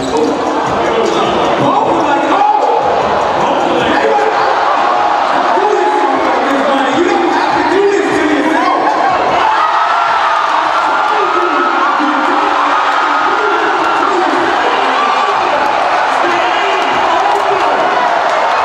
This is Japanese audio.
どう